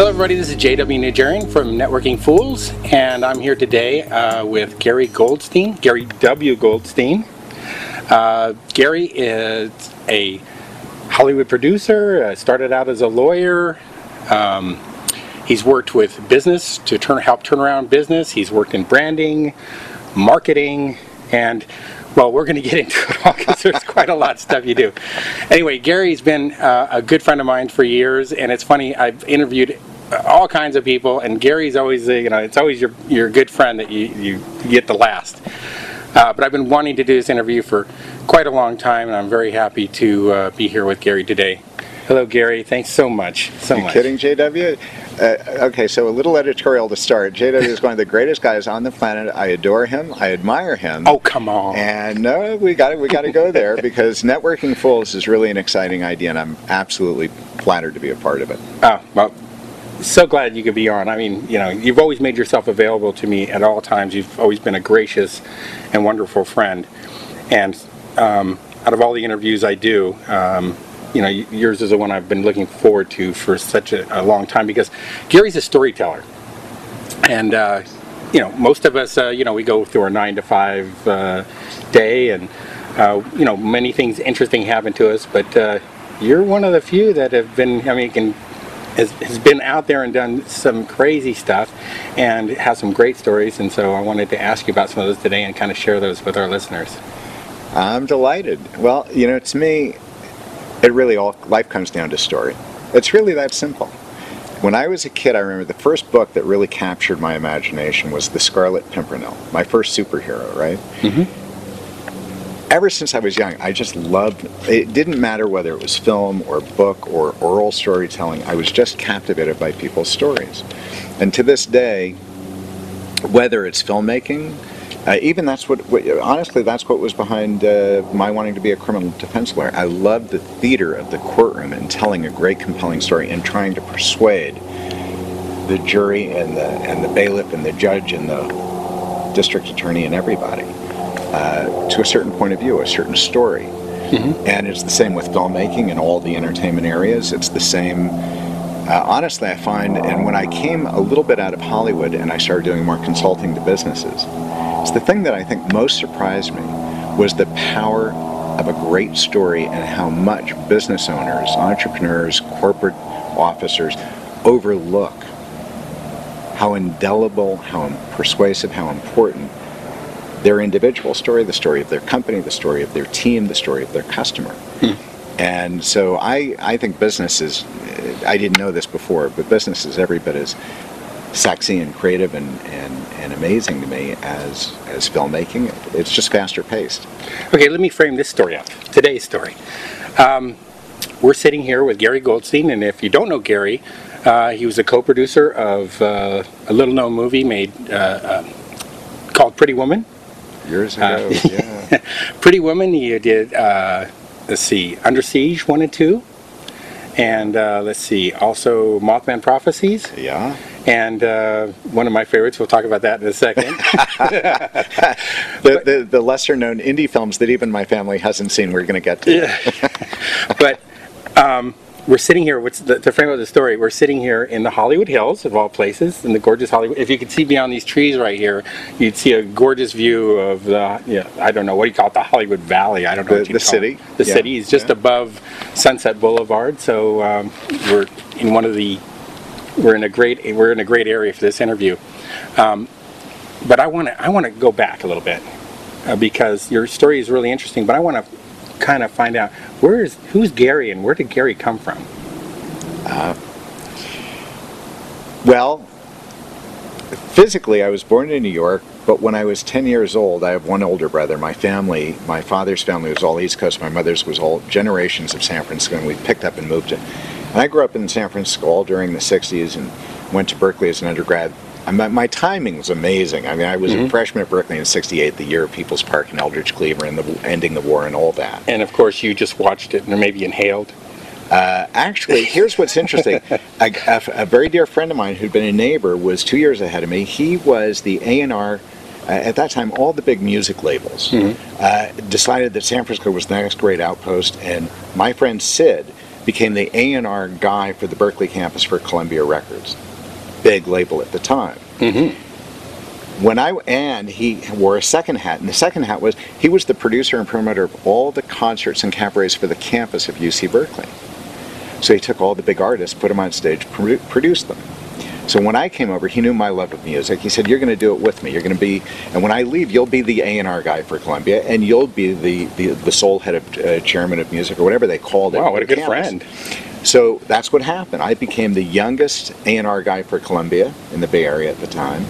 Hello, everybody. This is JW Najarian from Networking Fools, and I'm here today uh, with Gary Goldstein, Gary W. Goldstein. Uh, Gary is a Hollywood producer, uh, started out as a lawyer. Um, he's worked with business to turn, help turn around business. He's worked in branding, marketing, and well, we're going to get into it all because there's quite a lot of stuff you do. Anyway, Gary's been uh, a good friend of mine for years, and it's funny. I've interviewed all kinds of people, and Gary's always, you know, it's always your your good friend that you you get the last. Uh, but I've been wanting to do this interview for quite a long time, and I'm very happy to uh, be here with Gary today. Hello, Gary. Thanks so much. So Are you much. kidding, JW? Uh, okay, so a little editorial to start. JW is one of the greatest guys on the planet. I adore him. I admire him. Oh, come on. And no, we got we got to go there because networking fools is really an exciting idea, and I'm absolutely flattered to be a part of it. Oh, well, so glad you could be on. I mean, you know, you've always made yourself available to me at all times. You've always been a gracious and wonderful friend. And um, out of all the interviews I do, um, you know, yours is the one I've been looking forward to for such a, a long time because Gary's a storyteller. And, uh, you know, most of us, uh, you know, we go through our nine to five uh, day and, uh, you know, many things interesting happen to us, but uh, you're one of the few that have been, I mean, can has, has been out there and done some crazy stuff and has some great stories and so I wanted to ask you about some of those today and kind of share those with our listeners. I'm delighted. Well, you know, to me, it really all life comes down to story. It's really that simple. When I was a kid, I remember the first book that really captured my imagination was The Scarlet Pimpernel, my first superhero, right? Mm-hmm. ever since I was young, I just loved it. Didn't matter whether it was film or book or oral storytelling, I was just captivated by people's stories. And to this day, whether it's filmmaking, uh, even that's what, what, honestly, that's what was behind uh, my wanting to be a criminal defense lawyer. I loved the theater of the courtroom and telling a great, compelling story and trying to persuade the jury and the and the bailiff and the judge and the district attorney and everybody uh, to a certain point of view, a certain story. And it's the same with filmmaking and all the entertainment areas. It's the same. Uh, honestly, I find, and when I came a little bit out of Hollywood and I started doing more consulting to businesses, it's the thing that I think most surprised me was the power of a great story and how much business owners, entrepreneurs, corporate officers overlook how indelible, how persuasive, how important their individual story, the story of their company, the story of their team, the story of their customer. Hmm. And so I, I think business is, I didn't know this before, but business is every bit as sexy and creative and, and, and amazing to me as, as filmmaking. It's just faster paced. Okay, let me frame this story up. Today's story. Um, we're sitting here with Gary Goldstein, and if you don't know Gary, uh, he was a co-producer of uh, a little-known movie made uh, uh, called Pretty Woman. Years ago, yeah. Pretty Woman, you did. Uh, let's see, Under Siege one and two, and uh, let's see, also Mothman Prophecies, Yeah. And uh, one of my favorites. We'll talk about that in a second. The, the, the lesser known indie films that even my family hasn't seen, we're going to get to. Yeah. but um, we're sitting here. What's the, to frame up the story? We're sitting here in the Hollywood Hills, of all places, in the gorgeous Hollywood. If you could see beyond these trees right here, you'd see a gorgeous view of the. Yeah, I don't know what do you call it, the Hollywood Valley. I don't know The- what the call city. It. The Yeah, city is just yeah. above Sunset Boulevard. So um, we're in one of the. We're in a great. We're in a great area for this interview. Um, but I want to. I want to go back a little bit uh, because your story is really interesting. But I want to kind of find out where is who's Gary and where did Gary come from? Well, physically, I was born in New York, but when I was 10 years old, I have one older brother. My family, my father's family was all East Coast, my mother's was all generations of San Francisco, and we picked up and moved it. I grew up in San Francisco all during the 60s and went to Berkeley as an undergrad. I my, my timing was amazing. I mean, I was a freshman at Berkeley in 68, the year of People's Park and Eldridge Cleaver and the ending the war and all that. And of course, you just watched it and maybe inhaled. Uh, actually, here's what's interesting. A, a, a very dear friend of mine who'd been a neighbor was two years ahead of me. He was the A&R, uh, at that time, all the big music labels uh, decided that San Francisco was the next great outpost, and my friend Sid became the A&R guy for the Berkeley campus for Columbia Records. Big label at the time. Mm-hmm. When I and he wore a second hat, and the second hat was he was the producer and promoter of all the concerts and cabarets for the campus of UC Berkeley. So he took all the big artists, put them on stage, produ- produced them. So when I came over, he knew my love of music. He said, "You're going to do it with me. You're going to be, and when I leave, you'll be the A&R guy for Columbia, and you'll be the the, the sole head of uh, chairman of music or whatever they called it." Wow, what a good campus." friend. So that's what happened. I became the youngest A&R guy for Columbia in the Bay Area at the time.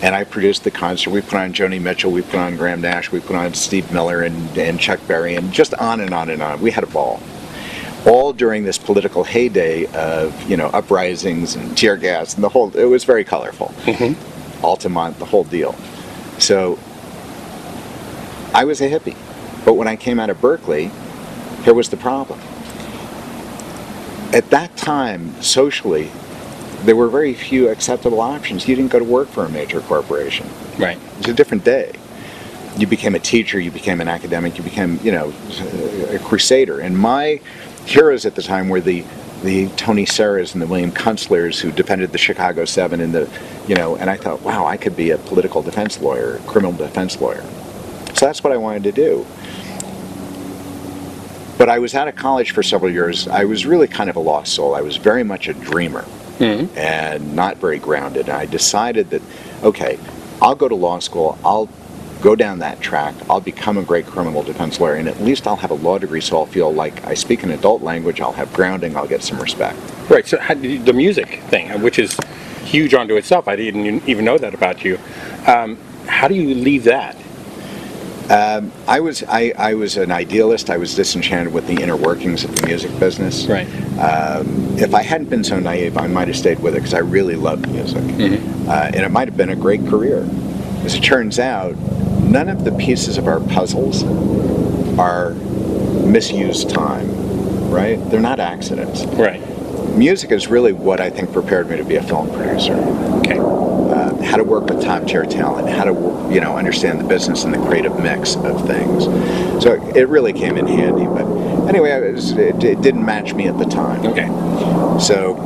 And I produced the concert. We put on Joni Mitchell, we put on Graham Nash, we put on Steve Miller and, and Chuck Berry, and just on and on and on. We had a ball. All during this political heyday of, you know, uprisings and tear gas and the whole, it was very colorful. Mm-hmm. Altamont, the whole deal. So I was a hippie. But when I came out of Berkeley, here was the problem at that time, socially, there were very few acceptable options. You didn't go to work for a major corporation. Right. It was a different day. You became a teacher, you became an academic, you became, you know, a crusader. And my heroes at the time were the the Tony Serras and the William Kunstlers who defended the Chicago Seven and the, you know, and I thought, wow, I could be a political defense lawyer, criminal defense lawyer. So that's what I wanted to do. But I was out of college for several years. I was really kind of a lost soul. I was very much a dreamer mm-hmm. and not very grounded. And I decided that, okay, I'll go to law school. I'll go down that track. I'll become a great criminal defense lawyer, and at least I'll have a law degree, so I'll feel like I speak an adult language. I'll have grounding. I'll get some respect. Right. So how, the music thing, which is huge onto itself, I didn't even know that about you. Um, how do you leave that? I was I, I was an idealist. I was disenchanted with the inner workings of the music business. Right. If I hadn't been so naive, I might have stayed with it because I really loved music, uh, and it might have been a great career. As it turns out, none of the pieces of our puzzles are misused time. Right? They're not accidents. Right. Music is really what I think prepared me to be a film producer. Okay. Uh, how to work with top tier talent, how to you know understand the business and the creative mix of things. So it really came in handy. But anyway, I was, it, it didn't match me at the time. Okay. So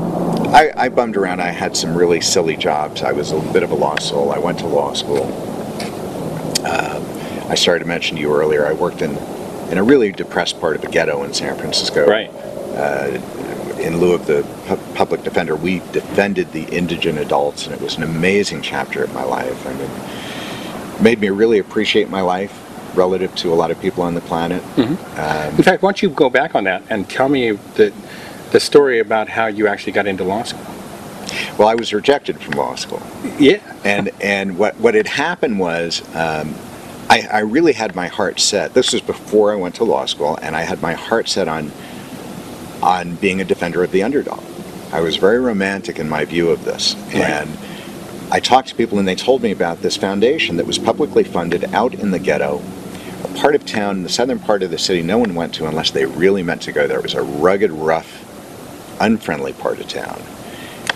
I, I bummed around. I had some really silly jobs. I was a bit of a lost soul. I went to law school. Um, I started to mention to you earlier. I worked in in a really depressed part of the ghetto in San Francisco Right. Uh, in lieu of the pu- public defender, we defended the indigent adults, and it was an amazing chapter of my life. I mean, made me really appreciate my life relative to a lot of people on the planet. Mm-hmm. Um, in fact, why don't you go back on that and tell me the the story about how you actually got into law school? Well, I was rejected from law school, Yeah. and and what what had happened was. Um, I, I really had my heart set. This was before I went to law school, and I had my heart set on on being a defender of the underdog. I was very romantic in my view of this, and I talked to people, and they told me about this foundation that was publicly funded out in the ghetto, a part of town, in the southern part of the city, no one went to unless they really meant to go there. It was a rugged, rough, unfriendly part of town,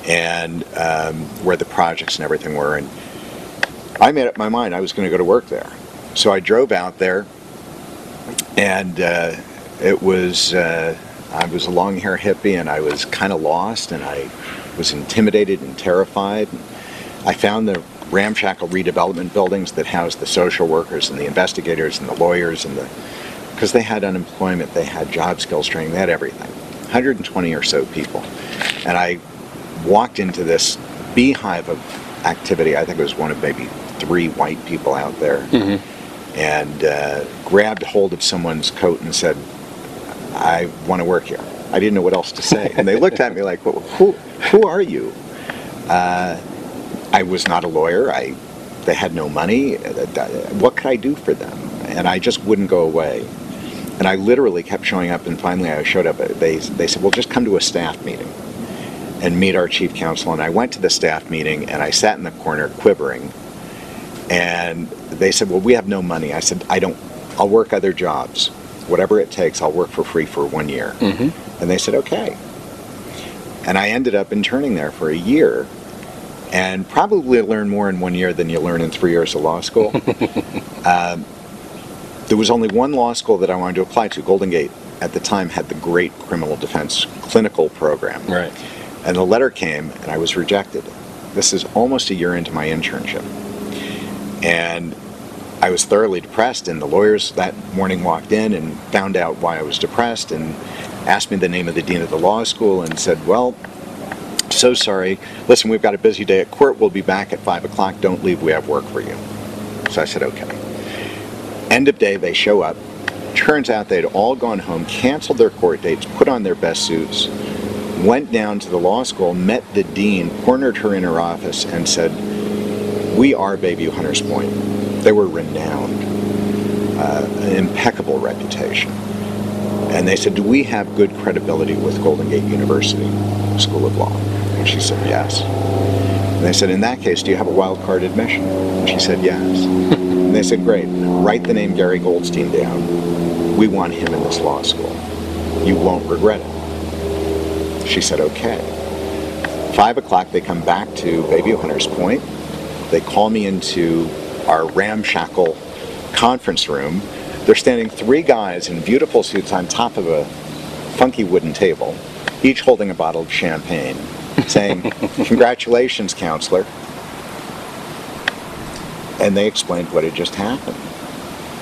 and um, where the projects and everything were. And I made up my mind I was going to go to work there. So I drove out there, and uh, it was uh, I was a long hair hippie, and I was kind of lost, and I was intimidated and terrified. I found the ramshackle redevelopment buildings that housed the social workers and the investigators and the lawyers and the because they had unemployment, they had job skills training, they had everything. 120 or so people, and I walked into this beehive of activity. I think it was one of maybe three white people out there, and uh, grabbed hold of someone's coat and said, "I want to work here." I didn't know what else to say, and they looked at me like, well, "Who, who are you?" Uh, I was not a lawyer. I, they had no money. What could I do for them? And I just wouldn't go away. And I literally kept showing up, and finally I showed up. They, they said, well, just come to a staff meeting and meet our chief counsel. And I went to the staff meeting, and I sat in the corner quivering. And they said, well, we have no money. I said, I don't, I'll work other jobs. Whatever it takes, I'll work for free for one year. And they said, okay. And I ended up interning there for a year and probably learned more in one year than you learn in three years of law school. um, there was only one law school that I wanted to apply to, Golden Gate at the time had the great criminal defense clinical program. Right. And the letter came, and I was rejected. This is almost a year into my internship. And I was thoroughly depressed, and the lawyers that morning walked in and found out why I was depressed and asked me the name of the dean of the law school and said, Well, so sorry. Listen, we've got a busy day at court. We'll be back at 5 o'clock. Don't leave. We have work for you. So I said, Okay. End of day, they show up. Turns out they'd all gone home, canceled their court dates, put on their best suits, went down to the law school, met the dean, cornered her in her office, and said, We are Bayview Hunters Point. They were renowned, uh, an impeccable reputation. And they said, Do we have good credibility with Golden Gate University School of Law? And she said, Yes. And they said, In that case, do you have a wild card admission? And she said, Yes. and they said, Great, write the name Gary Goldstein down. We want him in this law school. You won't regret it. She said, Okay. Five o'clock, they come back to Bayview Hunters Point. They call me into our ramshackle conference room. They're standing three guys in beautiful suits on top of a funky wooden table, each holding a bottle of champagne, saying, Congratulations, counselor. And they explained what had just happened.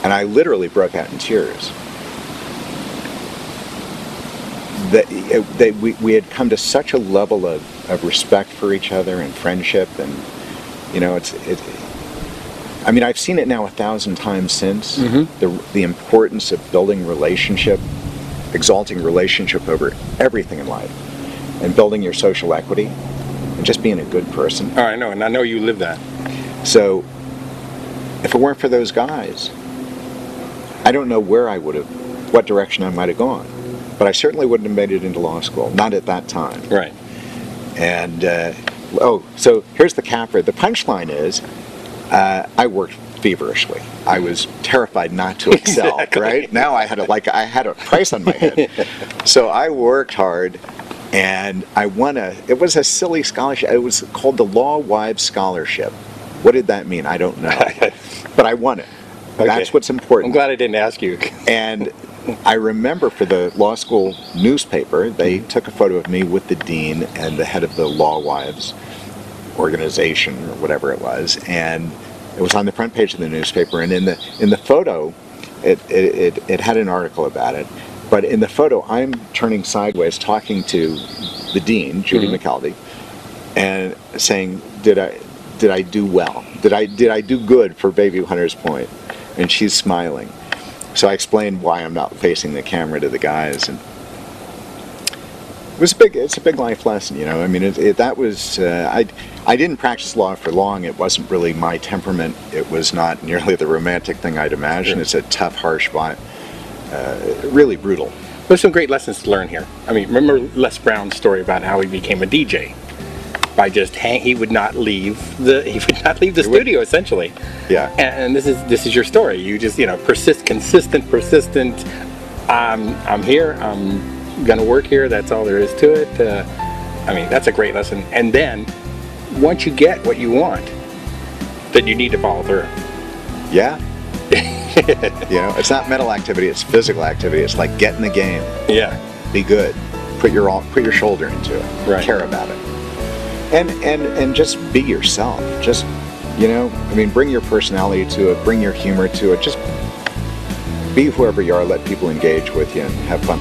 And I literally broke out in tears. That, that we, we had come to such a level of, of respect for each other and friendship and you know it's it, I mean, I've seen it now a thousand times since. Mm-hmm. The, the importance of building relationship, exalting relationship over everything in life, and building your social equity, and just being a good person. Oh, I know, and I know you live that. So, if it weren't for those guys, I don't know where I would have, what direction I might have gone. But I certainly wouldn't have made it into law school, not at that time. Right. And, uh, oh, so here's the capper. The punchline is uh, I worked feverishly. I was terrified not to excel, Exactly. right? Now I had a, like, I had a price on my head. so I worked hard and I won a, it was a silly scholarship. It was called the Law Wives Scholarship. What did that mean? I don't know. but I won it. That's what's important. I'm glad I didn't ask you. And I remember for the law school newspaper, they took a photo of me with the dean and the head of the Law Wives organization or whatever it was, and it was on the front page of the newspaper. And in the in the photo, it it, it, it had an article about it. But in the photo, I'm turning sideways, talking to the dean, Judy Mhm. McKelvey, and saying, "Did I did I do well? Did I did I do good for Bayview Hunters Point?" And she's smiling. So I explained why I'm not facing the camera to the guys, and it was a big. It's a big life lesson, you know. I mean, it, it, that was. Uh, I I didn't practice law for long. It wasn't really my temperament. It was not nearly the romantic thing I'd imagine. Sure. It's a tough, harsh, vi- uh, really brutal. There's some great lessons to learn here. I mean, remember Les Brown's story about how he became a DJ by just hang. He would not leave the. He would not leave the He would- studio essentially. Yeah. And, and this is this is your story. You just you know persist, consistent, persistent. I'm I'm here. I'm gonna work here. That's all there is to it. Uh, I mean, that's a great lesson. And then once you get what you want, then you need to follow through. Yeah. you know, it's not mental activity. It's physical activity. It's like get in the game. Yeah. be good put your all put your shoulder into it Right. care about it and and and just be yourself. Just you know i mean bring your personality to it bring your humor to it. Just be whoever you are let people engage with you and have fun